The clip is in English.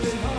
Austin.